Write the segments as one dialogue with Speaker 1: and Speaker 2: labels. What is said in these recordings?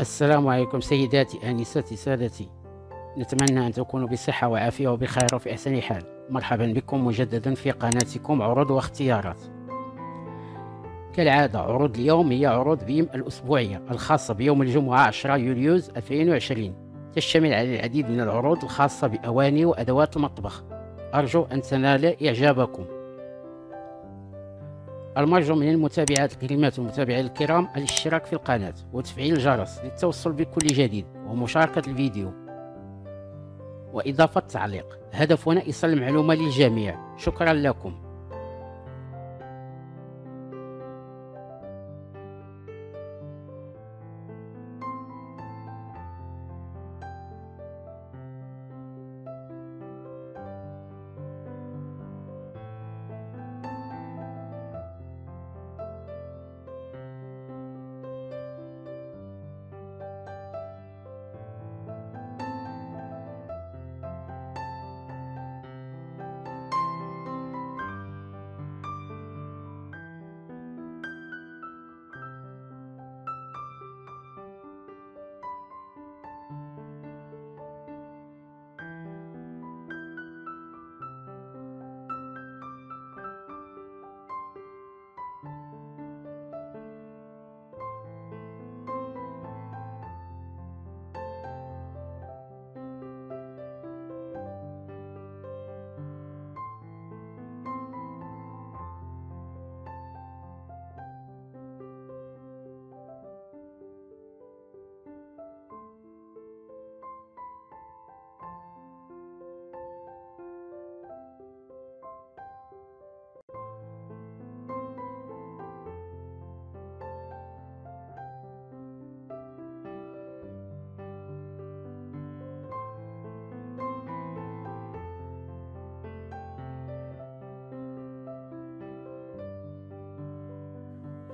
Speaker 1: السلام عليكم سيداتي آنستي سادتي. نتمنى أن تكونوا بصحة وعافية وبخير وفي أحسن حال. مرحبا بكم مجددا في قناتكم عروض واختيارات. كالعادة عروض اليوم هي عروض بيم الأسبوعية الخاصة بيوم الجمعة 10 يوليوز 2020 تشتمل على العديد من العروض الخاصة بأواني وأدوات المطبخ. أرجو أن تنال إعجابكم. المرجو من المتابعات الكريمات والمتابعين الكرام الاشتراك في القناة وتفعيل الجرس للتوصل بكل جديد ومشاركة الفيديو. وإضافة تعليق هدفنا إيصال المعلومة للجميع. شكرا لكم.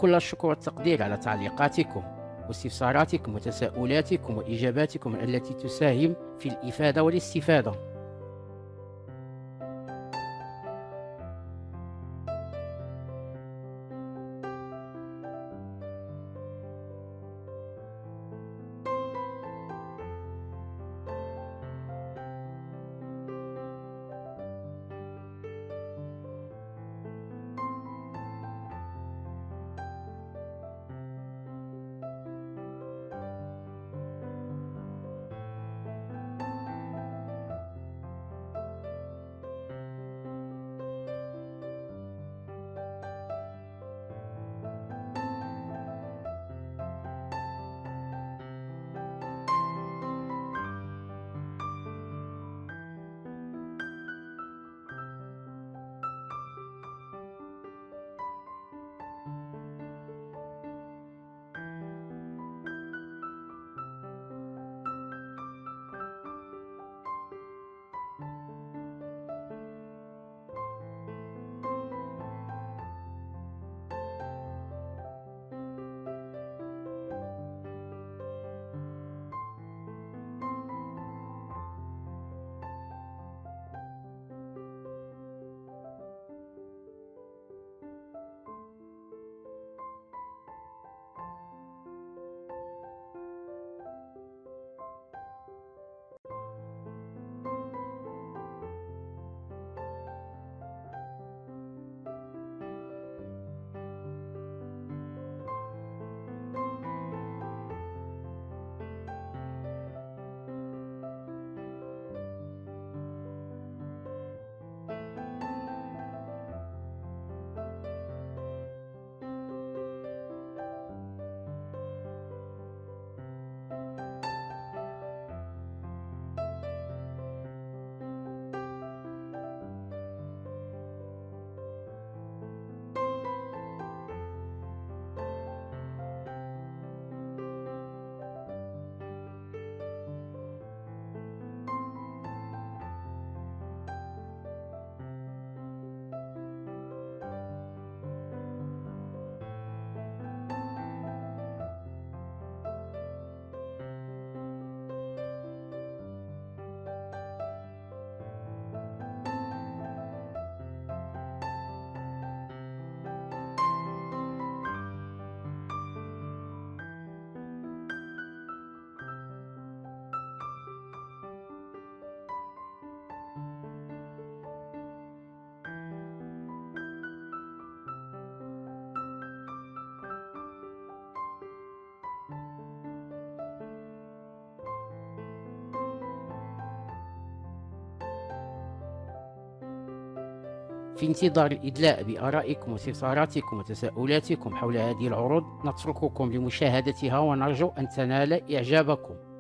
Speaker 1: كل الشكر والتقدير على تعليقاتكم واستفساراتكم وتساؤلاتكم وإجاباتكم التي تساهم في الإفادة والاستفادة. في انتظار الإدلاء بآرائكم واستفساراتكم وتساؤلاتكم حول هذه العروض نترككم لمشاهدتها ونرجو أن تنال إعجابكم.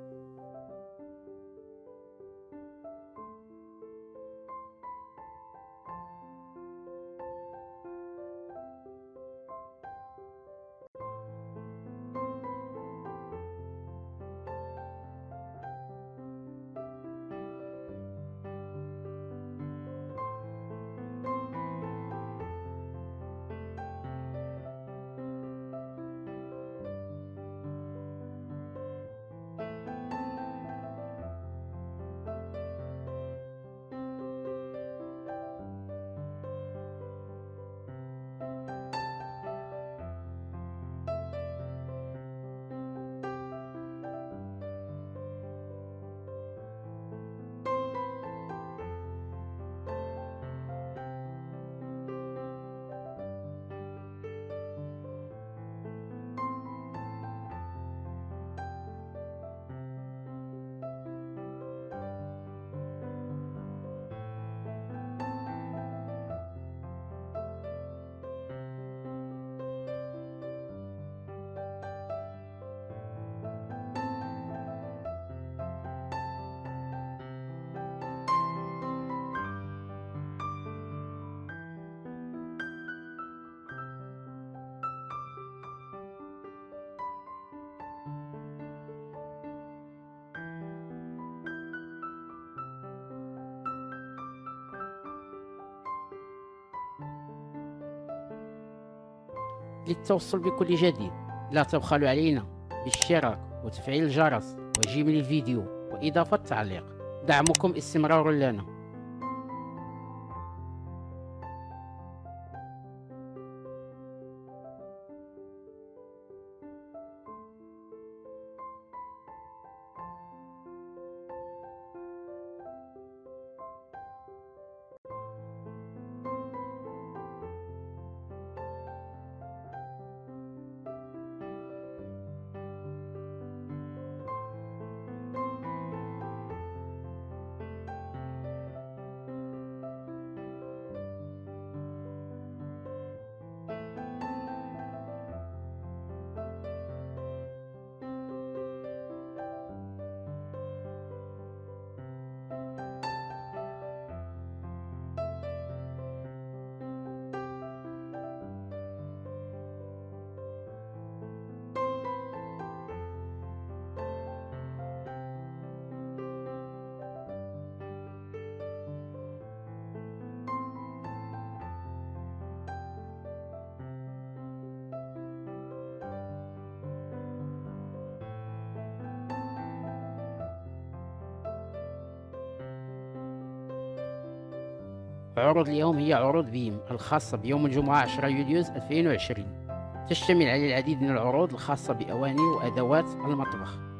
Speaker 1: للتوصل بكل جديد. لا تبخلوا علينا بالاشتراك وتفعيل الجرس وجيم الفيديو وإضافة تعليق دعمكم استمرار لنا. عروض اليوم هي عروض بيم الخاصة بيوم الجمعة 10 يوليوز 2020 تشتمل على العديد من العروض الخاصة بأواني وأدوات المطبخ.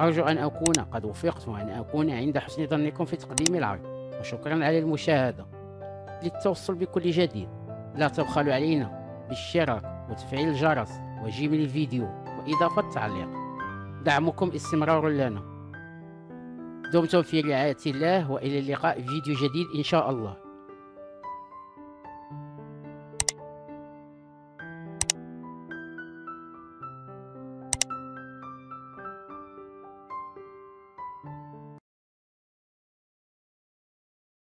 Speaker 1: أرجو أن أكون قد وفقت وأن أكون عند حسن ظنكم في تقديم العرض وشكرا على المشاهدة. للتوصل بكل جديد. لا تبخلوا علينا بالاشتراك وتفعيل الجرس وجيم الفيديو وإضافة تعليق دعمكم استمرار لنا. دمتم في رعاية الله وإلى اللقاء في فيديو جديد إن شاء الله.